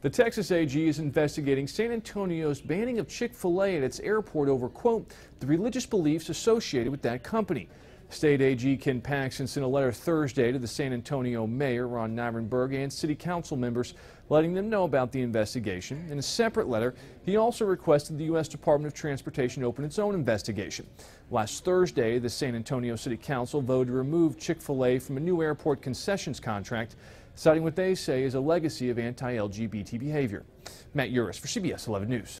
The Texas AG is investigating San Antonio's banning of Chick-fil-A at its airport over, quote, the religious beliefs associated with that company. State AG Ken Paxton sent a letter Thursday to the San Antonio mayor, Ron Nirenberg, and city council members, letting them know about the investigation. In a separate letter, he also requested the U.S. Department of Transportation open its own investigation. Last Thursday, the San Antonio City Council voted to remove Chick-fil-A from a new airport concessions contract, citing what they say is a legacy of anti-LGBT behavior. Matt Yurus for CBS 11 News.